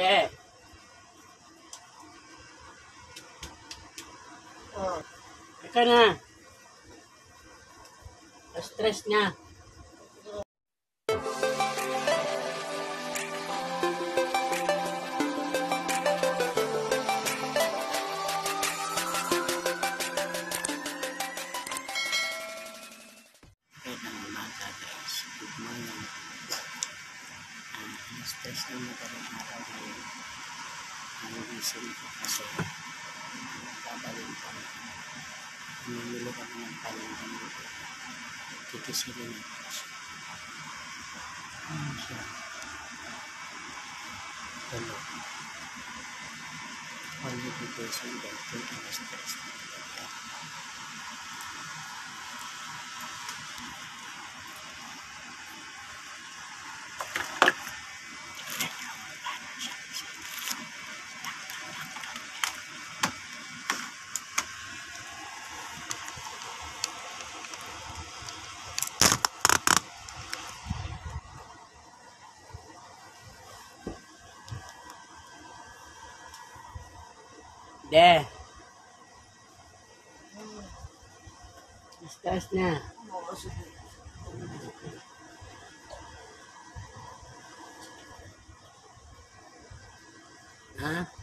Che. Oh, na. Stress niya. Ah, stress na madaling araw ngayon. Kasi babalik kami. Namimili kami ng paninda dito. Kikisili na ko siya. Ano siya? Hello. Only vacation then thinking of stress. De. Stress na. oo,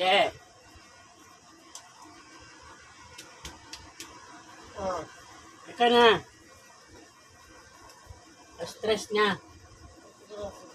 sige. Oh, Ika na. Stress niya. sige.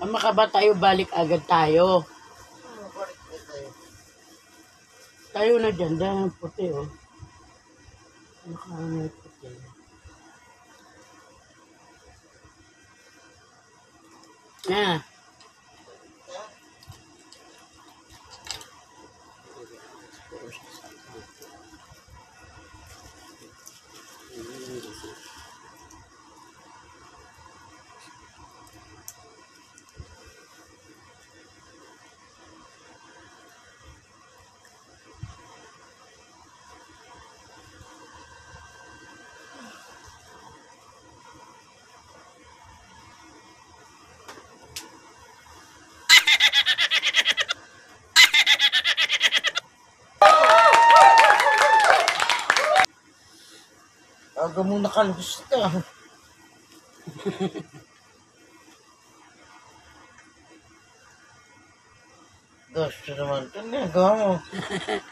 Ang makaba tayo, balik agad tayo. Ano, tayo. Na dyan, dahil ang puti, oh. Nakaano yung puti. Na. Aga mo nakalusta. Gusto naman ito, nagawa mo.